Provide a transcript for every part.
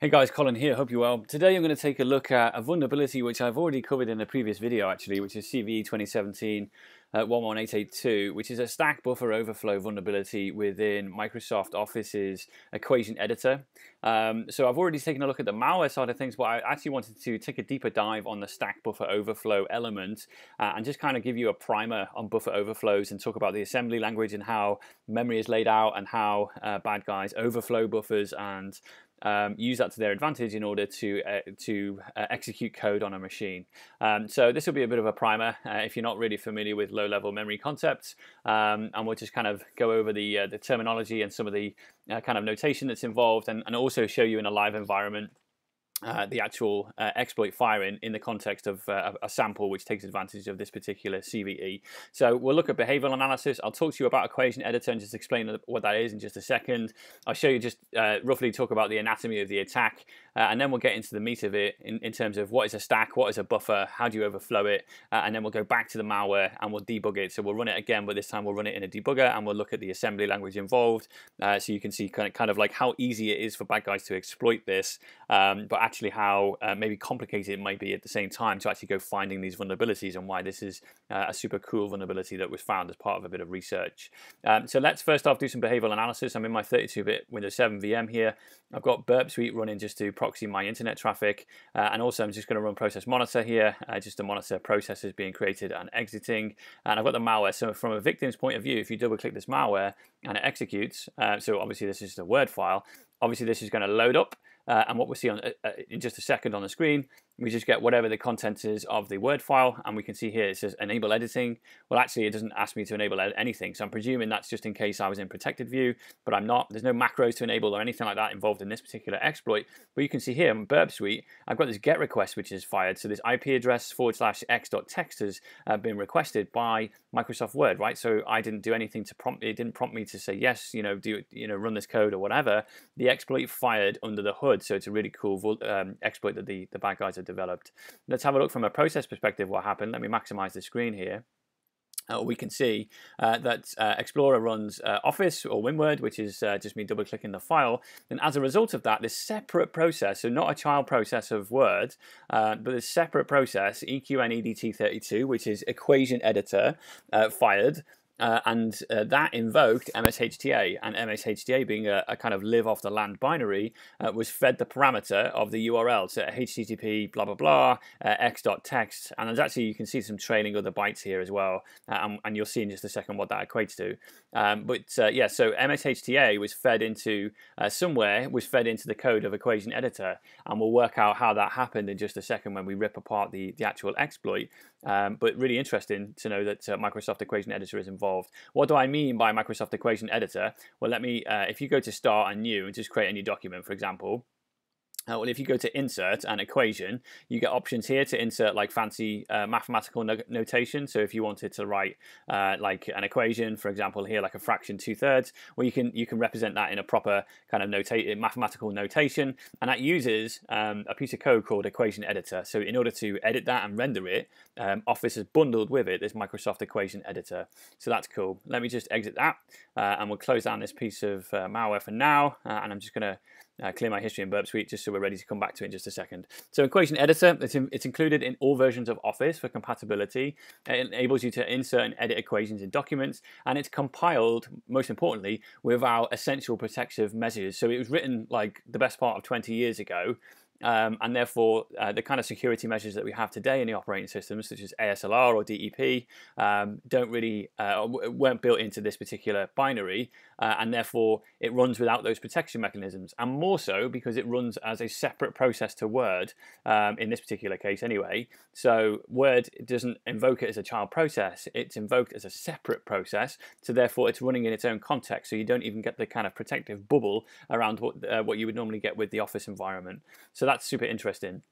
Hey guys, Colin here, hope you're well. Today I'm going to take a look at a vulnerability which I've already covered in a previous video actually, which is CVE 2017 uh, 11882, which is a stack buffer overflow vulnerability within Microsoft Office's equation editor. Um, so I've already taken a look at the malware side of things, but I actually wanted to take a deeper dive on the stack buffer overflow element uh, and just kind of give you a primer on buffer overflows and talk about the assembly language and how memory is laid out and how uh, bad guys overflow buffers and um, use that to their advantage in order to uh, to uh, execute code on a machine. Um, so this will be a bit of a primer uh, if you're not really familiar with low-level memory concepts, um, and we'll just kind of go over the uh, the terminology and some of the uh, kind of notation that's involved, and, and also show you in a live environment uh, the actual uh, exploit firing in the context of uh, a sample which takes advantage of this particular CVE. So we'll look at behavioral analysis. I'll talk to you about equation editor and just explain what that is in just a second. I'll show you just uh, roughly talk about the anatomy of the attack uh, and then we'll get into the meat of it in, in terms of what is a stack, what is a buffer, how do you overflow it, and then we'll go back to the malware and we'll debug it. So we'll run it again, but this time we'll run it in a debugger and we'll look at the assembly language involved so you can see kind of, kind of like how easy it is for bad guys to exploit this, um, but actually how uh, maybe complicated it might be at the same time to actually go finding these vulnerabilities and why this is uh, a super cool vulnerability that was found as part of a bit of research. Um, so let's first off do some behavioral analysis. I'm in my 32-bit Windows 7 VM here. I've got Burp Suite running just to proxy my internet traffic uh, and also I'm just going to run process monitor here uh, just to monitor processes being created and exiting and I've got the malware so from a victim's point of view if you double click this malware and it executes uh, so obviously this is a word file obviously this is going to load up uh, and what we'll see on, uh, uh, in just a second on the screen we just get whatever the content is of the Word file, and we can see here it says enable editing. Well, actually, it doesn't ask me to enable anything, so I'm presuming that's just in case I was in protected view, but I'm not. There's no macros to enable or anything like that involved in this particular exploit. But you can see here in Burp Suite, I've got this GET request which is fired. So this IP address forward slash x.text has uh, been requested by Microsoft Word, right? So I didn't do anything to prompt it didn't prompt me to say yes, you know, do you know, run this code or whatever. The exploit fired under the hood, so it's a really cool um, exploit that the the bad guys have developed. Let's have a look from a process perspective what happened. Let me maximize the screen here. Uh, we can see uh, that uh, Explorer runs uh, Office or WinWord, which is uh, just me double clicking the file. And as a result of that, this separate process, so not a child process of Word, uh, but a separate process, EQNEDT32, which is equation editor, fired. Uh, and uh, that invoked MSHTA, and MSHTA being a, a, kind of live off the land binary, uh, was fed the parameter of the URL, so HTTP blah blah blah uh, x.text, and there's actually you can see some trailing other bytes here as well, uh, and, and, you'll see in just a second what that equates to. Um, but uh, yeah, so MSHTA was fed into somewhere was fed into the code of Equation Editor, and we'll work out how that happened in just a second when we rip apart the the actual exploit. Um, but really interesting to know that Microsoft Equation Editor is involved involved. What do I mean by Microsoft Equation Editor? Well, let me, uh, if you go to Start and New and just create a new document, for example, uh, well, if you go to insert and equation, you get options here to insert like fancy uh, mathematical no notation. So if you wanted to write uh, like an equation, for example, here like a fraction two thirds, well, you can you can represent that in a proper kind of nota mathematical notation, and that uses um, a piece of code called Equation Editor. So in order to edit that and render it, um, Office has bundled with it this Microsoft Equation Editor. So that's cool. Let me just exit that, uh, and we'll close down this piece of uh, malware for now, uh, and I'm just going to uh, clear my history in Burp Suite just so we're ready to come back to it in just a second. So Equation Editor, it's, in, it's included in all versions of Office for compatibility. It enables you to insert and edit equations in documents, and it's compiled, most importantly, with our essential protective measures. So it was written like the best part of 20 years ago, um, and therefore, uh, the kind of security measures that we have today in the operating systems, such as ASLR or DEP, um, don't really uh, weren't built into this particular binary, uh, and therefore it runs without those protection mechanisms. And more so because it runs as a separate process to Word um, in this particular case, anyway. So Word doesn't invoke it as a child process; it's invoked as a separate process. So therefore, it's running in its own context. So you don't even get the kind of protective bubble around what uh, what you would normally get with the Office environment. So that's super interesting.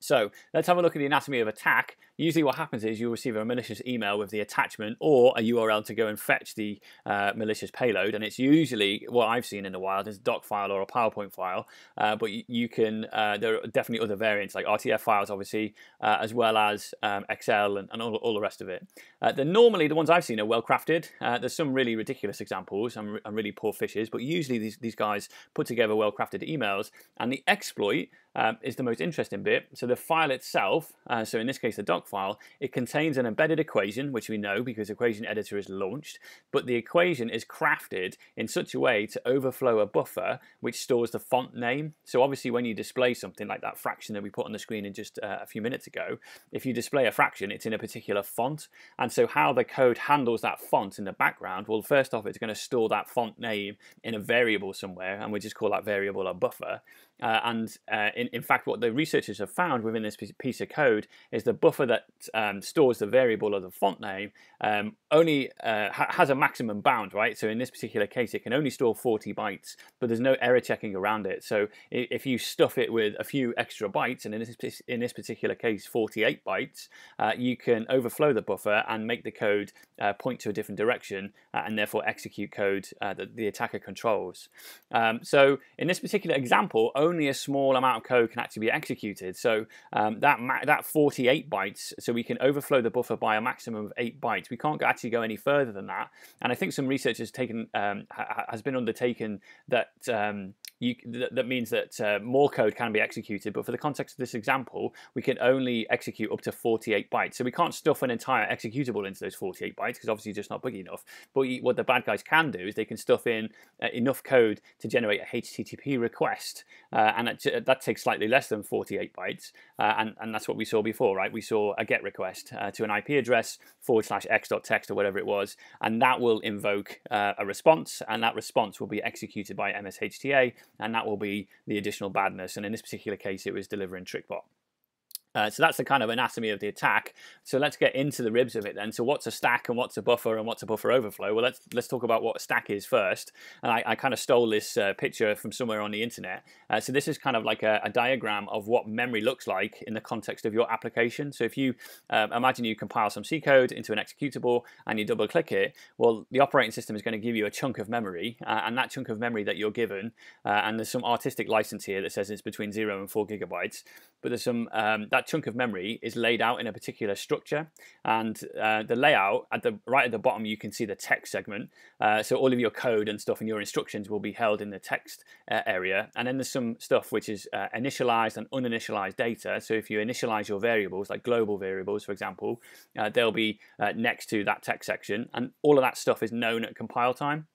So let's have a look at the anatomy of attack. Usually what happens is you'll receive a malicious email with the attachment or a URL to go and fetch the uh, malicious payload. And it's usually, what I've seen in the wild, is a doc file or a PowerPoint file. Uh, but you, can, uh, there are definitely other variants like RTF files, obviously, uh, as well as um, Excel and, and all, all, the rest of it. Uh, the, normally, the ones I've seen are well crafted. Uh, there's some really ridiculous examples and, and really poor fishes, but usually these, these guys put together well crafted emails. And the exploit um, is the most interesting bit. So the file itself, uh, so in this case the doc file, it contains an embedded equation, which we know because equation editor is launched, but the equation is crafted in such a way to overflow a buffer which stores the font name. So obviously when you display something like that fraction that we put on the screen in just uh, a few minutes ago, if you display a fraction, it's in a particular font. And so how the code handles that font in the background, well, first off, it's going to store that font name in a variable somewhere, and we just call that variable a buffer. Uh, and uh, in, in fact, what the researchers have found within this piece of code is the buffer that um, stores the variable of the font name um, only uh, ha has a maximum bound, right? So in this particular case, it can only store 40 bytes, but there's no error checking around it. So if you stuff it with a few extra bytes, and in this, in this particular case, 48 bytes, uh, you can overflow the buffer and make the code uh, point to a different direction uh, and therefore execute code that the attacker controls. Um, so in this particular example, only a small amount of code can actually be executed. So um, that that 48 bytes, so we can overflow the buffer by a maximum of eight bytes. We can't actually go any further than that. And I think some research has taken um, ha has been undertaken that um, you, that, that, means that uh, more code can be executed, but for the context of this example, we can only execute up to 48 bytes. So we can't stuff an entire executable into those 48 bytes because obviously it's just not big enough. But what the bad guys can do is they can stuff in uh, enough code to generate a HTTP request, uh, and that, that, takes slightly less than 48 bytes, uh, and, and that's what we saw before, right? We saw a GET request uh, to an IP address forward slash x.text or whatever it was, and that will invoke uh, a response, and that response will be executed by MSHTA and that will be the additional badness. And in this particular case, it was delivering TrickBot. Uh, so that's the kind of anatomy of the attack. So let's get into the ribs of it then. So what's a stack and what's a buffer and what's a buffer overflow? Well, let's let's talk about what a stack is first. And I, I kind of stole this uh, picture from somewhere on the internet. Uh, so this is kind of like a, a, diagram of what memory looks like in the context of your application. So if you uh, imagine you compile some C code into an executable and you double click it, well, the operating system is going to give you a chunk of memory, uh, and that chunk of memory that you're given, uh, and there's some artistic license here that says it's between zero and four gigabytes, but there's some um, that chunk of memory is laid out in a particular structure. And uh, the layout at the right at the bottom you can see the text segment. Uh, so all of your code and stuff and your instructions will be held in the text uh, area. And then there's some stuff which is uh, initialized and uninitialized data. So if you initialize your variables like global variables for example uh, they'll be uh, next to that text section. And all of that stuff is known at compile time.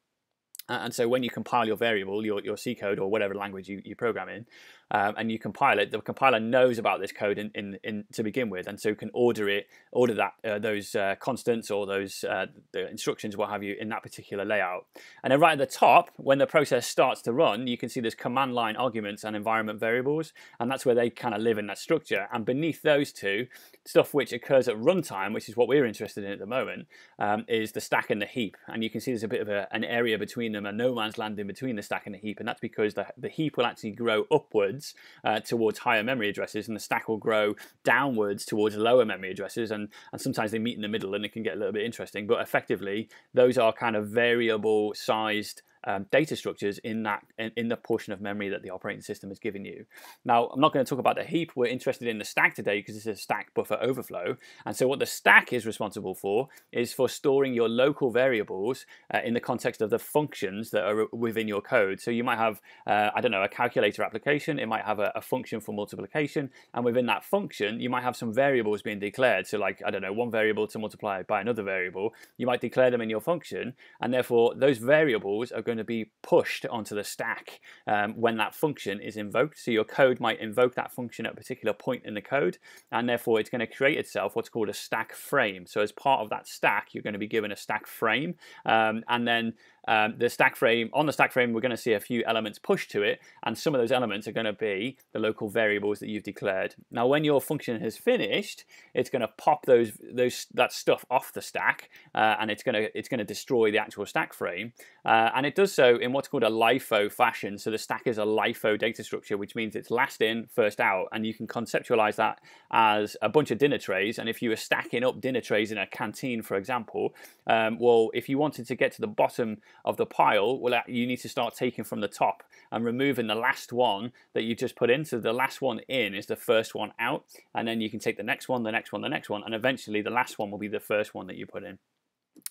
And so when you compile your variable, your, your C code or whatever language you, you program in, um, and you compile it, the compiler knows about this code in, in, in to begin with, and so can order it, order that uh, those uh, constants or those uh, the instructions, what have you, in that particular layout. And then right at the top, when the process starts to run, you can see there's command line arguments and environment variables, and that's where they kind of live in that structure. And beneath those two, stuff which occurs at runtime, which is what we're interested in at the moment, um, is the stack and the heap. And you can see there's a bit of a, an area between them, a no man's land in between the stack and the heap, and that's because the, the heap will actually grow upwards upwards uh, towards higher memory addresses, and the stack will grow downwards towards lower memory addresses, and, and sometimes they meet in the middle, and it can get a little bit interesting. But effectively, those are kind of variable sized um, data structures in that in, in, the portion of memory that the operating system has given you. Now, I'm not going to talk about the heap. We're interested in the stack today because it's a stack buffer overflow. And so what the stack is responsible for is for storing your local variables uh, in the context of the functions that are within your code. So you might have, uh, I don't know, a calculator application. It might have a, a function for multiplication. And within that function, you might have some variables being declared. So like, I don't know, one variable to multiply by another variable. You might declare them in your function. And therefore, those variables are going going to be pushed onto the stack um, when that function is invoked. So your code might invoke that function at a particular point in the code, and therefore it's going to create itself what's called a stack frame. So as part of that stack, you're going to be given a stack frame, um, and then um, the stack frame, on the stack frame, we're going to see a few elements pushed to it, and some of those elements are going to be the local variables that you've declared. Now, when your function has finished, it's going to pop those those that stuff off the stack, uh, and it's going to it's going to destroy the actual stack frame, uh, and it does so in what's called a LIFO fashion. So the stack is a LIFO data structure, which means it's last in, first out, and you can conceptualize that as a bunch of dinner trays. And if you were stacking up dinner trays in a canteen, for example, um, well, if you wanted to get to the bottom of the pile, well, you need to start taking from the top and removing the last one that you just put in. So the last one in is the first one out, and then you can take the next one, the next one, the next one, and eventually the last one will be the first one that you put in.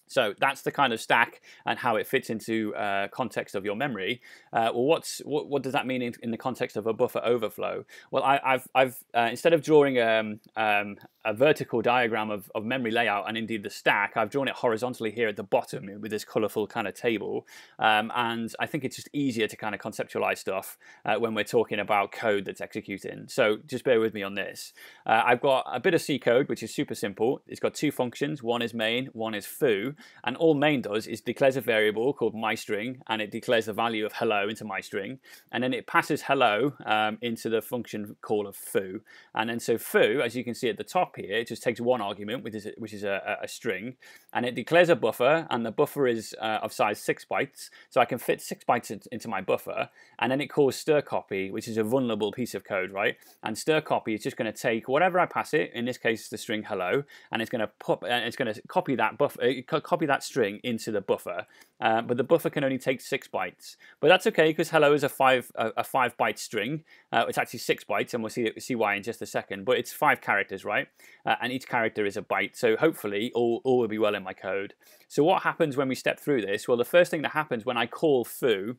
So that's the kind of stack and how it fits into uh, context of your memory. Uh, well, what's what, what, does that mean in, in, the context of a buffer overflow? Well, I, have I've uh, instead of drawing um, um, a vertical diagram of, of memory layout and indeed the stack, I've drawn it horizontally here at the bottom with this colorful kind of table. Um, and I think it's just easier to kind of conceptualize stuff uh, when we're talking about code that's executing. So just bear with me on this. Uh, I've got a bit of C code, which is super simple. It's got two functions. One is main, one is foo. And all main does is declares a variable called myString, and it declares the value of hello into myString. And then it passes hello um, into the function call of foo. And then so foo, as you can see at the top, here, it just takes one argument, which is, which is a, a string, and it declares a buffer, and the buffer is uh, of size 6 bytes, so I can fit 6 bytes into my buffer, and then it calls strcpy, which is a vulnerable piece of code, right? And strcpy is just going to take whatever I pass it, in this case the string hello, and it's going to pop, and it's going to copy that buffer, uh, copy that string into the buffer, uh, but the buffer can only take 6 bytes. But that's okay, because hello is a 5 a, a 5 byte string, uh, it's actually 6 bytes, and we'll see, see why in just a second, but it's 5 characters, right? uh, and each character is a byte. So hopefully all, all will be well in my code. So what happens when we step through this? Well, the first thing that happens when I call foo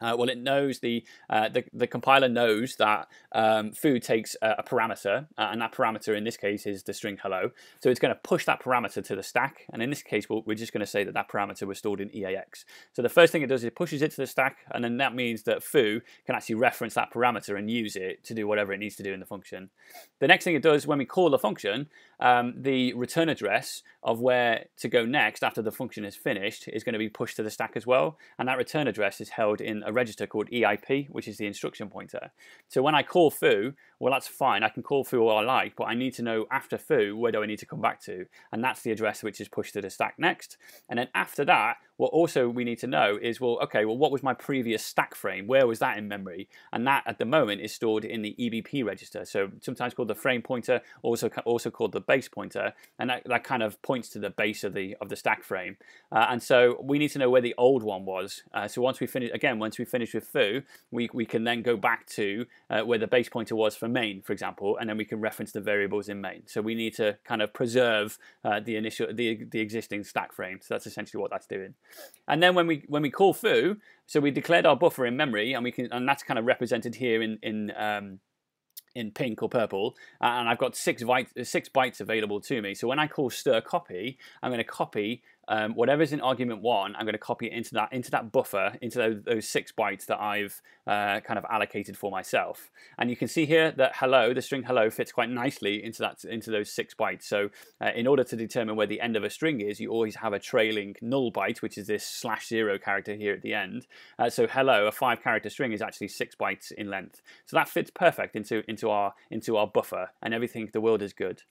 uh, well, it knows the, uh, the, the compiler knows that um, foo takes a, a parameter, uh, and that parameter in this case is the string hello. So it's going to push that parameter to the stack, and in this case, we we are just going to say that that parameter was stored in EAX. So the first thing it does is it pushes it to the stack, and then that means that foo can actually reference that parameter and use it to do whatever it needs to do in the function. The next thing it does when we call the function, um, the return address of where to go next after the function is finished is going to be pushed to the stack as well, and that return address is held in a register called EIP, which is the instruction pointer. So when I call foo, well, that's fine. I can call foo all I like, but I need to know after foo, where do I need to come back to? And that's the address which is pushed to the stack next. And then after that, what also we need to know is, well, okay, well, what was my previous stack frame? Where was that in memory? And that at the moment is stored in the EBP register. So sometimes called the frame pointer, also also called the base pointer. And that, that kind of points to the base of the of the stack frame. Uh, and so we need to know where the old one was. Uh, so once we finish, again, once we finish with foo, we, we can then go back to uh, where the base pointer was for main, for example, and then we can reference the variables in main. So we need to kind of preserve uh, the initial, the, the existing stack frame. So that's essentially what that's doing. And then when we when we call foo, so we declared our buffer in memory, and we can, and that's kind of represented here in in um, in pink or purple, and I've got six bytes, six bytes available to me. So when I call stir copy, I'm going to copy um, whatever's in argument one, I'm going to copy it into that into that buffer, into those, those six bytes that I've uh, kind of allocated for myself. And you can see here that hello, the string hello, fits quite nicely into that into those six bytes. So uh, in order to determine where the end of a string is, you always have a trailing null byte, which is this slash zero character here at the end. Uh, so hello, a five character string is actually six bytes in length. So that fits perfect into into our into our buffer, and everything the world is good.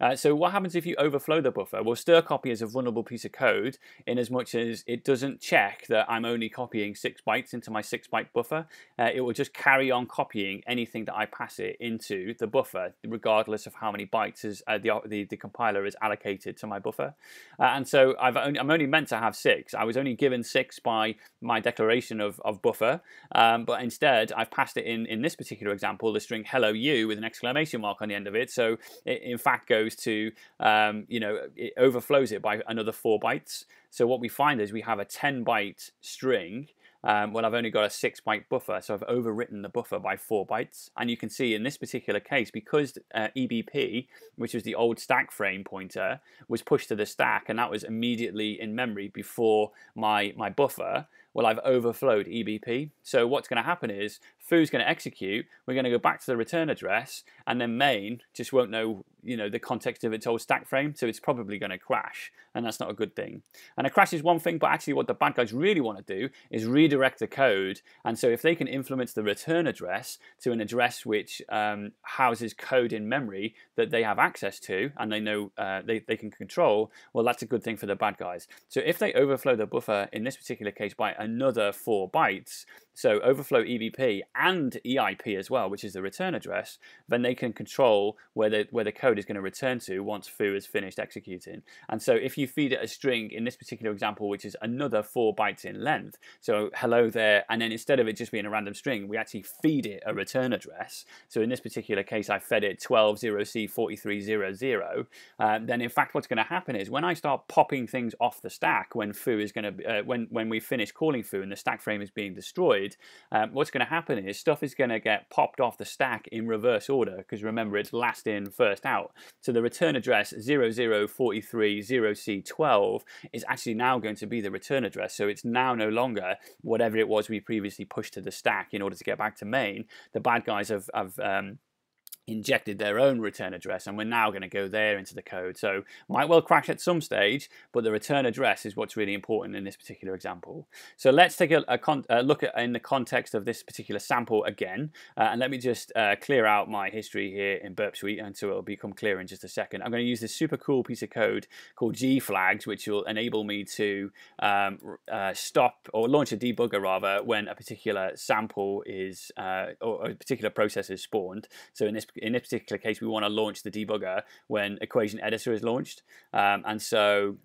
Uh, so what happens if you overflow the buffer? Well, strcpy is a vulnerable piece of code in as much as it doesn't check that I'm only copying six bytes into my six byte buffer. Uh, it will just carry on copying anything that I pass it into the buffer, regardless of how many bytes is, uh, the, the, the, compiler is allocated to my buffer. Uh, and so i am only meant to have six. I was only given six by my declaration of, of buffer, um, but instead I've passed it in, in this particular example, the string hello you with an exclamation mark on the end of it. So it in fact goes to, um, you know, it overflows it by another four bytes. So what we find is we have a 10 byte string um, well, I've only got a six byte buffer, so I've overwritten the buffer by four bytes. And you can see in this particular case, because uh, EBP, which was the old stack frame pointer, was pushed to the stack, and that was immediately in memory before my, my buffer, well, I've overflowed EBP. So what's going to happen is foo's going to execute. We're going to go back to the return address, and then main just won't know, you know, the context of its old stack frame. So it's probably going to crash, and that's not a good thing. And a crash is one thing, but actually, what the bad guys really want to do is redirect the code. And so if they can influence the return address to an address which um, houses code in memory that they have access to, and they know uh, they they can control, well, that's a good thing for the bad guys. So if they overflow the buffer in this particular case by another four bytes, so overflow EBP and EIP as well, which is the return address, then they can control where the, where the code is going to return to once foo is finished executing. And so if you feed it a string in this particular example, which is another four bytes in length, so hello there, and then instead of it just being a random string, we actually feed it a return address. So in this particular case, I fed it 120C4300, uh, then in fact what's going to happen is when I start popping things off the stack when foo is going to, uh, when, when we finish calling foo and the stack frame is being destroyed, um, what's going to happen is stuff is going to get popped off the stack in reverse order because remember it's last in, first out. So the return address 00430C12 is actually now going to be the return address. So it's now no longer whatever it was we previously pushed to the stack in order to get back to main. The bad guys have, have um, injected their own return address and we're now going to go there into the code. So might well crash at some stage, but the return address is what's really important in this particular example. So let's take a, a, a look at in the context of this particular sample again. Uh, and let me just uh, clear out my history here in Burp Suite and so it'll become clear in just a second. I'm going to use this super cool piece of code called gflags, which will enable me to um, uh, stop or launch a debugger rather when a particular sample is uh, or a particular process is spawned. So in this in this particular case, we want to launch the debugger when equation editor is launched. Um, and so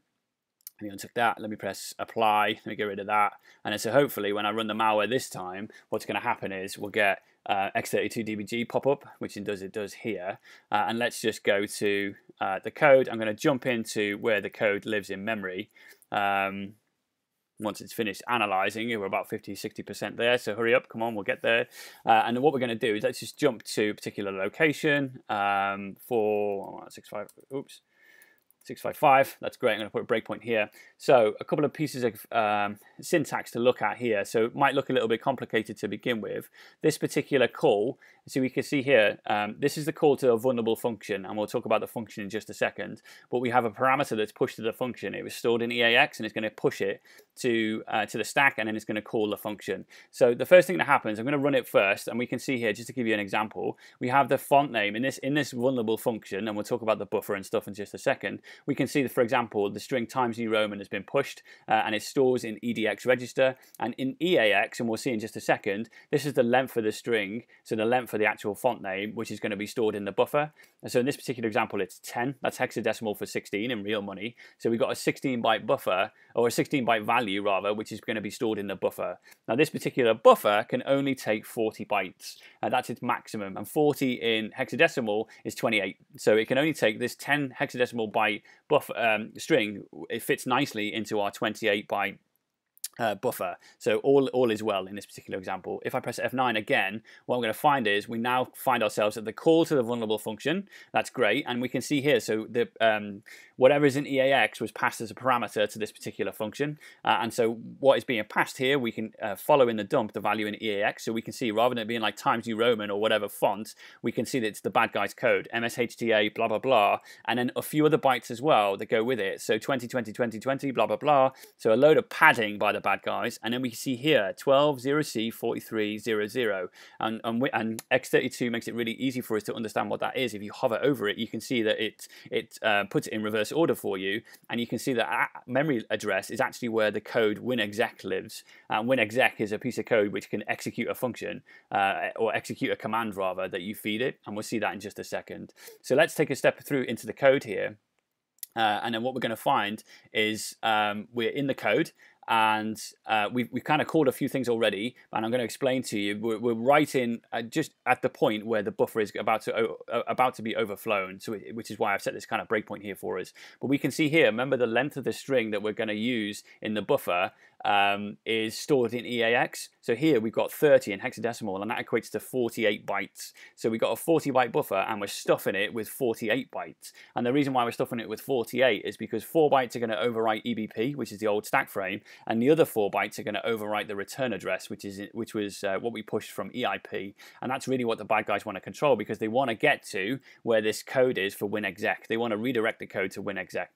let me untick that. Let me press apply. Let me get rid of that. And so hopefully when I run the malware this time, what's going to happen is we'll get uh, x32dbg pop up, which it does it does here. Uh, and let's just go to uh, the code. I'm going to jump into where the code lives in memory. Um, once it's finished analyzing, we're about 50, 60% there. So hurry up, come on, we'll get there. Uh, and what we're going to do is let's just jump to a particular location um, for oh, six five. oops, 655. That's great. I'm going to put a breakpoint here. So a couple of pieces of um, syntax to look at here. So it might look a little bit complicated to begin with. This particular call, so we can see here, um, this is the call to a vulnerable function, and we'll talk about the function in just a second. But we have a parameter that's pushed to the function. It was stored in EAX, and it's going to push it to uh, to the stack, and then it's going to call the function. So the first thing that happens, I'm going to run it first, and we can see here, just to give you an example, we have the font name in this in this vulnerable function, and we'll talk about the buffer and stuff in just a second we can see that, for example, the string Times New Roman has been pushed uh, and it stores in EDX register. And in EAX, and we'll see in just a second, this is the length of the string, so the length of the actual font name, which is going to be stored in the buffer. And so in this particular example, it's 10. That's hexadecimal for 16 in real money. So we've got a 16 byte buffer, or a 16 byte value rather, which is going to be stored in the buffer. Now this particular buffer can only take 40 bytes. Uh, that's its maximum. And 40 in hexadecimal is 28. So it can only take this 10 hexadecimal byte buffer um, string. It fits nicely into our 28 byte uh, buffer. So all, all is well in this particular example. If I press F9 again, what I'm going to find is we now find ourselves at the call to the vulnerable function. That's great. And we can see here, so the um, whatever is in EAX was passed as a parameter to this particular function. Uh, and so what is being passed here, we can uh, follow in the dump the value in EAX. So we can see rather than it being like Times New Roman or whatever font, we can see that it's the bad guy's code, MSHTA, blah, blah, blah. And then a few other bytes as well that go with it. So 2020, 2020, blah, blah, blah. So a load of padding by the bad guys. And then we can see here 120C4300. And, and, and X32 makes it really easy for us to understand what that is. If you hover over it, you can see that it, it uh, puts it in reverse order for you, and you can see that memory address is actually where the code winexec lives. And winexec is a piece of code which can execute a function, uh, or execute a command rather, that you feed it, and we'll see that in just a second. So let's take a step through into the code here. Uh, and then what we're going to find is um, we're in the code and uh, we've, we've kind of called a few things already and I'm going to explain to you we're, we're right in uh, just at the point where the buffer is about to uh, about to be overflown so it, which is why I've set this kind of breakpoint here for us. But we can see here remember the length of the string that we're going to use in the buffer um, is stored in EAX. So here we've got 30 in hexadecimal, and that equates to 48 bytes. So we've got a 40 byte buffer, and we're stuffing it with 48 bytes. And the reason why we're stuffing it with 48 is because 4 bytes are going to overwrite EBP, which is the old stack frame, and the other 4 bytes are going to overwrite the return address, which is which was uh, what we pushed from EIP. And that's really what the bad guys want to control because they want to get to where this code is for WinExec. They want to redirect the code to WinExec.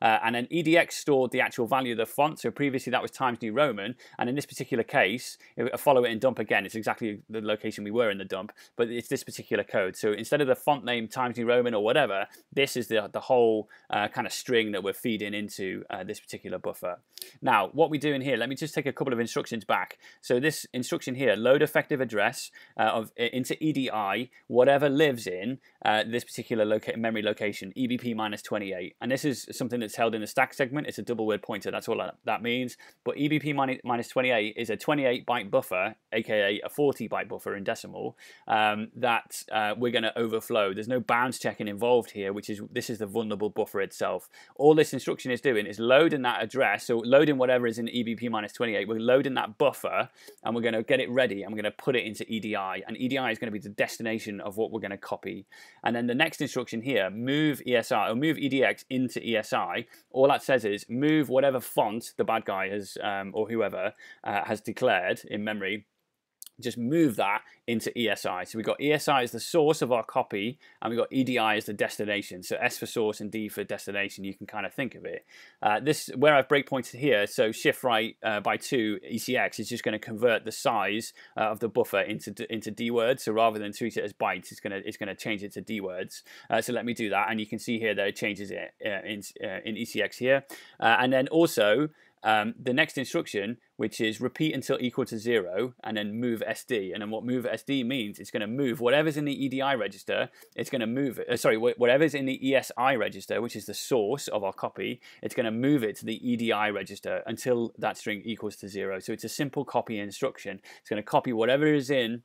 Uh, and then EDX stored the actual value of the font. So previously that was Times New Roman. And in this particular case, follow it in dump again. It's exactly the location we were in the dump, but it's this particular code. So instead of the font name Times New Roman or whatever, this is the, the whole uh, kind of string that we're feeding into uh, this particular buffer. Now, what we do in here, let me just take a couple of instructions back. So this instruction here, load effective address uh, of into EDI, whatever lives in uh, this particular loca memory location, EBP minus 28. And this is something that's held in the stack segment. It's a double word pointer. That's all that means. But EBP minus, minus 28 is a 28 byte buffer, aka a 40 byte buffer in decimal, um, that uh, we're going to overflow. There's no bounds checking involved here, which is this is the vulnerable buffer itself. All this instruction is doing is loading that address. So loading whatever is in EBP minus 28. We're loading that buffer and we're going to get it ready and we're going to put it into EDI. And EDI is going to be the destination of what we're going to copy. And then the next instruction here, move ESI or move EDX into ESI. All that says is move whatever font the bad guy has um, or whoever uh, has declared in memory just move that into ESI. So we've got ESI as the source of our copy, and we've got EDI as the destination. So S for source and D for destination, you can kind of think of it. Uh, this Where I've breakpointed here, so shift right uh, by 2 ECX is just going to convert the size uh, of the buffer into into D words. So rather than treat it as bytes, it's going to it's to change it to D words. Uh, so let me do that, and you can see here that it changes it uh, in, uh, in ECX here. and then also, um, the next instruction, which is repeat until equal to zero, and then move SD. And then what move SD means, it's going to move whatever's in the EDI register. It's going to move it. Uh, sorry, whatever's in the ESI register, which is the source of our copy. It's going to move it to the EDI register until that string equals to zero. So it's a simple copy instruction. It's going to copy whatever is in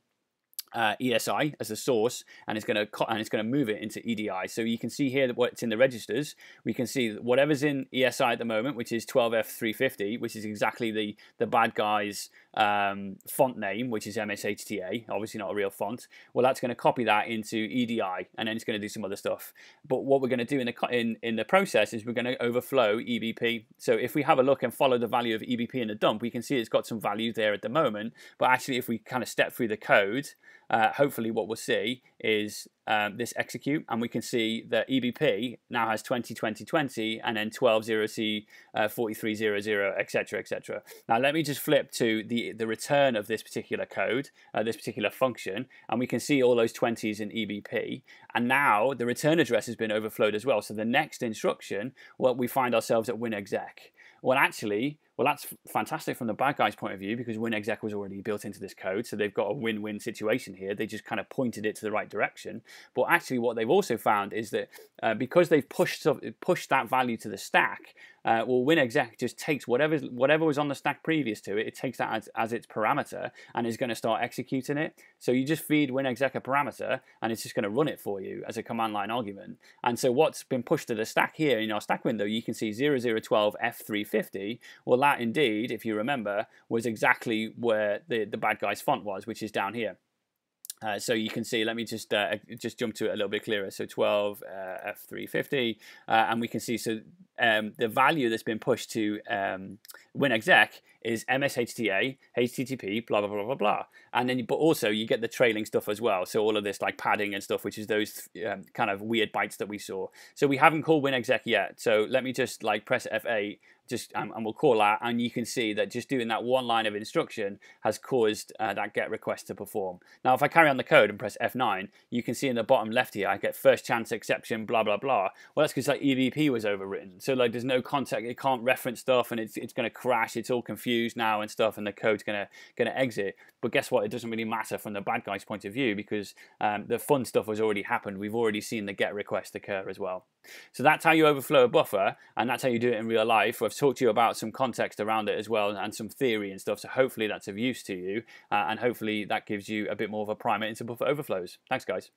uh, ESI as a source, and it's going to and it's going to move it into EDI. So you can see here that what's in the registers. We can see whatever's in ESI at the moment, which is 12F350, which is exactly the the bad guy's um, font name, which is MSHTA, obviously not a real font. Well, that's going to copy that into EDI, and then it's going to do some other stuff. But what we're going to do in the in in the process is we're going to overflow EBP. So if we have a look and follow the value of EBP in the dump, we can see it's got some value there at the moment. But actually, if we kind of step through the code uh, hopefully what we'll see is um, this execute and we can see that EBP now has 20, 20, 20 and then 12, 0C, uh, 43, 0, 0, etc, etc. Now let me just flip to the, the return of this particular code, uh, this particular function, and we can see all those 20s in EBP. And now the return address has been overflowed as well. So the next instruction, well, we find ourselves at WinExec. Well, actually, well, that's fantastic from the bad guys' point of view because WinExec was already built into this code, so they've got a win-win situation here. They just kind of pointed it to the right direction. But actually, what they've also found is that uh, because they've pushed pushed that value to the stack, uh, well, WinExec just takes whatever whatever was on the stack previous to it, it takes that as, as its parameter and is going to start executing it. So you just feed WinExec a parameter and it's just going to run it for you as a command line argument. And so what's been pushed to the stack here in our stack window, you can see 0012 F350. Well, indeed, if you remember, was exactly where the, the bad guy's font was, which is down here. Uh, so you can see, let me just uh, just jump to it a little bit clearer. So 12 uh, F350, uh, and we can see so um, the value that's been pushed to um, WinExec is MSHTA, HTTP, blah blah blah blah blah, and then but also you get the trailing stuff as well. So all of this like padding and stuff, which is those um, kind of weird bytes that we saw. So we haven't called WinExec yet. So let me just like press F8 just um, and we'll call that and you can see that just doing that one line of instruction has caused uh, that get request to perform now if I carry on the code and press F9 you can see in the bottom left here I get first chance exception blah blah blah well that's because like EVP was overwritten so like there's no context it can't reference stuff and it's, it's going to crash it's all confused now and stuff and the code's going to going to exit but guess what it doesn't really matter from the bad guy's point of view because um, the fun stuff has already happened we've already seen the get request occur as well so that's how you overflow a buffer and that's how you do it in real life i've talked to you about some context around it as well and some theory and stuff. So hopefully that's of use to you, uh, and hopefully that gives you a bit more of a primer into buffer overflows. Thanks, guys.